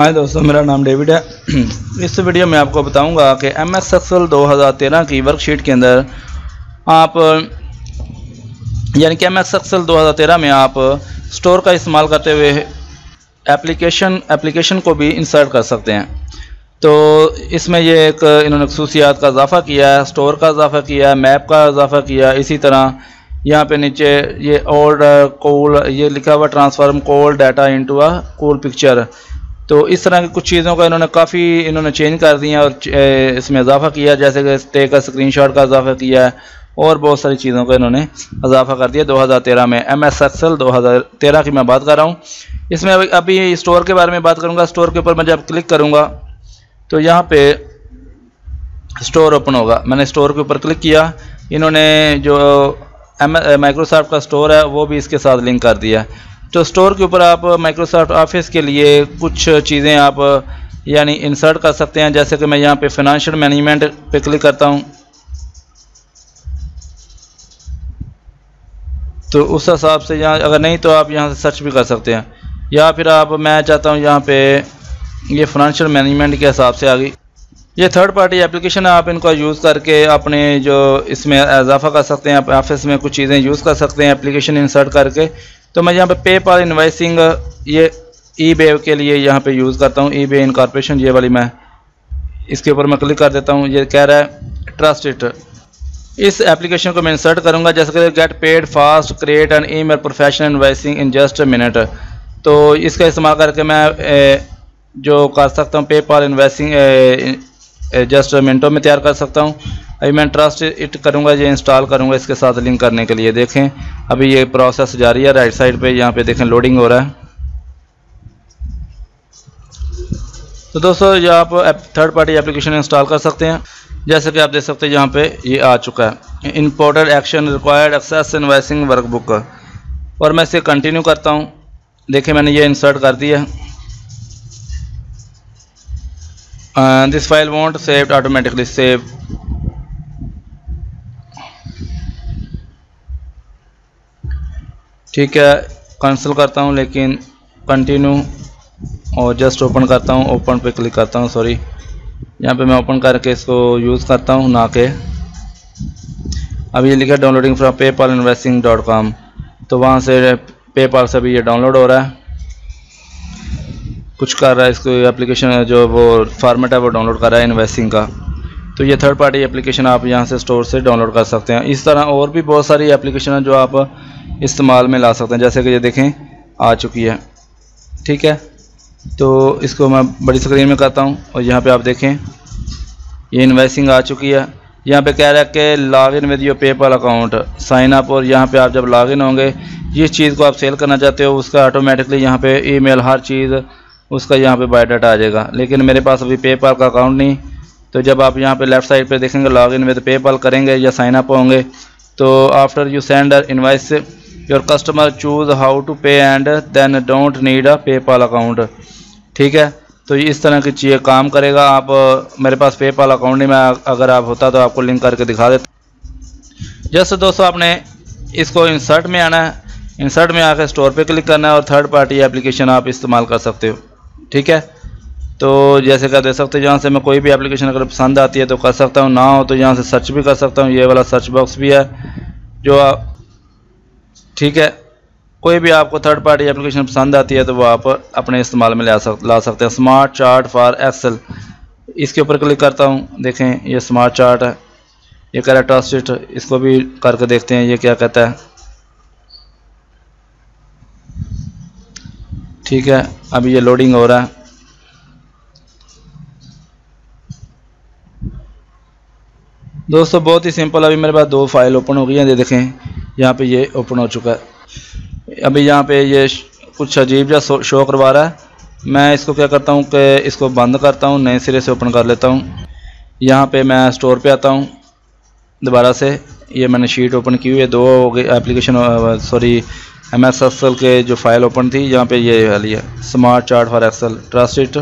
हाय दोस्तों, मेरा नाम डेविड है। इस वीडियो में आपको बताऊँगा कि एम एस एक्सएल दो हज़ार तेरह की वर्कशीट के अंदर आप, यानी कि एम एस एक्सएल दो हज़ार तेरह में आप स्टोर का इस्तेमाल करते हुए एप्लीकेशन एप्लीकेशन को भी इंसर्ट कर सकते हैं। तो इसमें ये एक इन्होंने खसूसियात का इजाफ़ा किया है स्टोर का इजाफ़ा किया है मैप का इजाफ़ा किया इसी तरह यहाँ पे नीचे ये ओल्ड कोल ये लिखा हुआ transform cool data into a cool picture तो इस तरह की कुछ चीज़ों का इन्होंने काफ़ी इन्होंने चेंज कर दिया और इसमें इजाफ़ा किया, जैसे कि स्टे का स्क्रीनशॉट का इजाफ़ा किया है और बहुत सारी चीज़ों का इन्होंने इजाफ़ा कर दिया। 2013 में एम एस एक्सएल दो की मैं बात कर रहा हूँ। इसमें अभी अभी स्टोर के बारे में बात करूँगा। स्टोर के ऊपर मैं जब क्लिक करूँगा तो यहाँ पे स्टोर ओपन होगा। मैंने स्टोर के ऊपर क्लिक किया। इन्होंने जो माइक्रोसॉफ्ट का स्टोर है, वो भी इसके साथ लिंक कर दिया। तो स्टोर के ऊपर आप माइक्रोसॉफ्ट ऑफ़िस के लिए कुछ चीज़ें आप यानी इंसर्ट कर सकते हैं। जैसे कि मैं यहाँ पे फाइनेंशियल मैनेजमेंट पे क्लिक करता हूँ। तो उस हिसाब से यहाँ, अगर नहीं तो आप यहाँ से सर्च भी कर सकते हैं। या फिर आप, मैं चाहता हूँ यहाँ पे ये फाइनेंशियल मैनेजमेंट के हिसाब से आ गई ये थर्ड पार्टी एप्लीकेशन आप इनको यूज़ करके अपने जो इसमें इजाफा कर सकते हैं ऑफ़िस में कुछ चीज़ें यूज़ कर सकते हैं एप्लीकेशन इंसर्ट करके। तो मैं यहाँ पे पे पाल इन्वाइसिंग ये ई बे के लिए यहाँ पे यूज़ करता हूँ ई बे इनकॉर्पोरेशन ये वाली मैं इसके ऊपर मैं क्लिक कर देता हूँ ये कह रहा है ट्रस्ट इट इस एप्लीकेशन को मैं इंसर्ट करूँगा जैसे कि get paid fast create and email professional invoicing in just minute तो इसका इस्तेमाल करके मैं ए, जो कर सकता हूँ पे पाल इन्वेस्टिंग जस्ट मिनटों में तैयार कर सकता हूँ। अभी मैं ट्रस्ट इट करूँगा, ये इंस्टॉल करूँगा इसके साथ लिंक करने के लिए। देखें, अभी ये प्रोसेस जारी है राइट साइड पे यहाँ पे देखें लोडिंग हो रहा है। तो दोस्तों, ये आप थर्ड पार्टी एप्लीकेशन इंस्टॉल कर सकते हैं। जैसे कि आप देख सकते हैं, यहाँ पे ये आ चुका है। Imported action required access investing workbook और मैं इसे कंटिन्यू करता हूँ। देखिए मैंने ये इंसर्ट कर दिया। This file won't save automatically save ठीक है कैंसिल करता हूँ, लेकिन कंटिन्यू और जस्ट ओपन करता हूँ ओपन पे क्लिक करता हूँ सॉरी यहाँ पे मैं ओपन करके इसको यूज़ करता हूँ, ना के। अब ये लिखा downloading from PayPal investing dot com तो वहाँ से पेपाल से भी ये डाउनलोड हो रहा है। कुछ कर रहा है, इसको एप्लीकेशन जो वो फार्मेट है, वो डाउनलोड कर रहा है इन्वेस्टिंग का। तो ये थर्ड पार्टी एप्लीकेशन आप यहाँ से स्टोर से डाउनलोड कर सकते हैं। इस तरह और भी बहुत सारी एप्लीकेशन है जो आप इस्तेमाल में ला सकते हैं। जैसे कि ये देखें, आ चुकी है। ठीक है? तो इसको मैं बड़ी स्क्रीन में करता हूँ और यहाँ पे आप देखें, ये इन्वेस्टिंग आ चुकी है। यहाँ पे कह रहा है कि log in with your PayPal account sign up और यहाँ पे आप जब लॉग इन होंगे जिस चीज़ को आप सेल करना चाहते हो, उसका ऑटोमेटिकली यहाँ पे ईमेल हर चीज़, उसका यहाँ पे बायोडाटा आ जाएगा। लेकिन मेरे पास अभी पेपल का अकाउंट नहीं। तो जब आप यहाँ पे लेफ़्ट साइड पे देखेंगे लॉग इन विद पेपल करेंगे या साइन अप होंगे तो after you send invoice your customer choose how to pay and then don't need a PayPal account ठीक है? तो इस तरह की चीज़ें काम करेगा। आप मेरे पास पेपाल अकाउंट नहीं, मैं अगर आप होता तो आपको लिंक करके दिखा देता। जैसे दोस्तों, आपने इसको इंसर्ट में आना है। इंसर्ट में आकर स्टोर पे क्लिक करना है और थर्ड पार्टी एप्लीकेशन आप इस्तेमाल कर सकते हो। ठीक है? तो जैसे क्या दे सकते हो, जहाँ से मैं कोई भी एप्लीकेशन अगर पसंद आती है तो कर सकता हूँ। ना हो तो यहाँ से सर्च भी कर सकता हूँ। ये वाला सर्च बॉक्स भी है, जो ठीक है? कोई भी आपको थर्ड पार्टी एप्लीकेशन पसंद आती है तो वो आप अपने इस्तेमाल में ला सक, ला सकते हैं। स्मार्ट चार्ट फॉर एक्सेल इसके ऊपर क्लिक करता हूँ, देखें, ये स्मार्ट चार्ट है। ये है इसको भी करके देखते हैं, ये क्या कहता है। ठीक है, अभी ये लोडिंग हो रहा है। दोस्तों, बहुत ही सिंपल अभी मेरे पास दो फ़ाइल ओपन हो गई हैं, ये देखें। यहाँ पे ये ओपन हो चुका है। अभी यहाँ पे ये कुछ अजीब सा शो करवा रहा है। मैं इसको क्या करता हूँ कि इसको बंद करता हूँ, नए सिरे से ओपन कर लेता हूँ। यहाँ पे मैं स्टोर पे आता हूँ दोबारा से। ये मैंने शीट ओपन की हुई है। दो application sorry M S Excel के जो फ़ाइल ओपन थी, यहाँ पे ये वाली है। Smart chart for Excel trust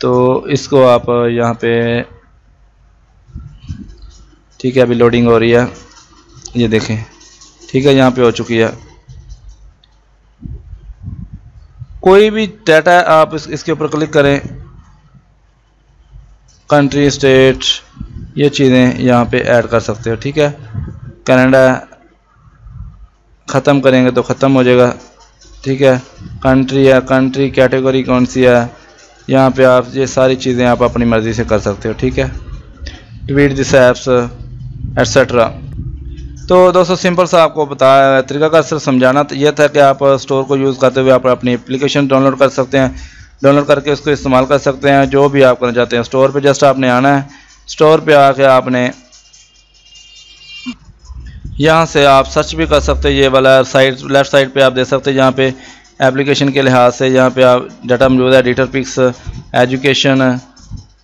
तो इसको आप यहाँ पे ठीक है, अभी लोडिंग हो रही है। ये देखें। ठीक है यहाँ पे हो चुकी है। कोई भी डाटा आप इस, इसके ऊपर क्लिक करें। कंट्री स्टेट ये चीज़ें यहाँ पे ऐड कर सकते हो ठीक है? कनाडा ख़त्म करेंगे तो ख़त्म हो जाएगा ठीक है? कंट्री है कंट्री कैटेगरी कौन सी है? यहाँ पे आप ये सारी चीज़ें आप अपनी मर्ज़ी से कर सकते हो ठीक है? ट्वीट दिस एप्स एट्सट्रा तो दोस्तों सिंपल सा आपको बताया तरीका का सिर्फ़ समझाना तो यह था कि आप स्टोर को यूज़ करते हुए आप अपनी एप्लीकेशन डाउनलोड कर सकते हैं डाउनलोड करके उसको इस्तेमाल कर सकते हैं, जो भी आप करना चाहते हैं। स्टोर पे जस्ट आपने आना है स्टोर पे आके आपने यहाँ से आप सर्च भी कर सकते हैं। ये वाला साइड लेफ़्ट साइड पे आप देख सकते हैं यहाँ पे एप्लीकेशन के लिहाज से यहाँ पे आप डाटा मौजूद है डिटर पिक्स एजुकेशन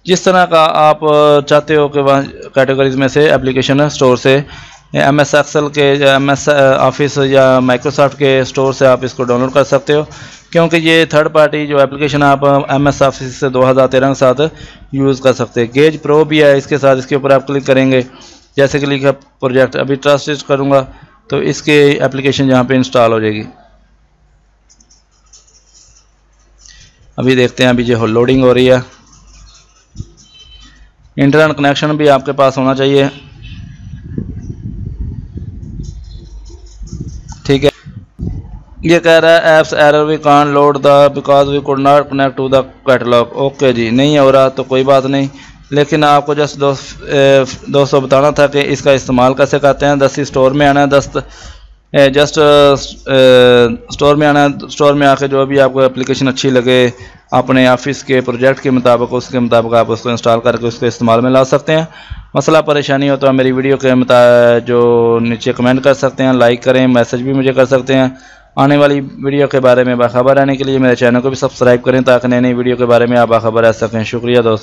जिस तरह का आप चाहते हो कि वहाँ कैटेगरीज में से एप्लीकेशन स्टोर से एम एस एक्सल के एम एस ऑफ़िस या माइक्रोसॉफ्ट के स्टोर से आप इसको डाउनलोड कर सकते हो। क्योंकि ये थर्ड पार्टी जो एप्लीकेशन आप एम एस ऑफ़िस से 2013 के साथ यूज़ कर सकते हैं। गेज प्रो भी है, इसके साथ इसके ऊपर आप क्लिक करेंगे। जैसे कि लिखा प्रोजेक्ट अभी ट्रांसलेट करूँगा तो इसके एप्लीकेशन यहाँ पर इंस्टॉल हो जाएगी। अभी देखते हैं, अभी जो लोडिंग हो रही है। इंटरनेट कनेक्शन भी आपके पास होना चाहिए। ये कह रहा है apps error we can load the because we could not connect to the catalog okay जी, नहीं हो रहा तो कोई बात नहीं। लेकिन आपको जस्ट दोस्त दोस्तों बताना था कि इसका इस्तेमाल कैसे करते हैं? दस स्टोर में आना है, दस जस्ट स्टोर में आना है स्टोर में आके जो भी आपको एप्लीकेशन अच्छी लगे, अपने ऑफ़िस के प्रोजेक्ट के मुताबिक, उसके मुताबिक आप उसको इंस्टॉल करके उसको इस्तेमाल में ला सकते हैं। मसला परेशानी हो तो मेरी वीडियो के जो नीचे कमेंट कर सकते हैं लाइक करें मैसेज भी मुझे कर सकते हैं। आने वाली वीडियो के बारे में बाखबर आने के लिए मेरे चैनल को भी सब्सक्राइब करें ताकि नई नई वीडियो के बारे में आप बाखबर रह सकें। शुक्रिया दोस्तों।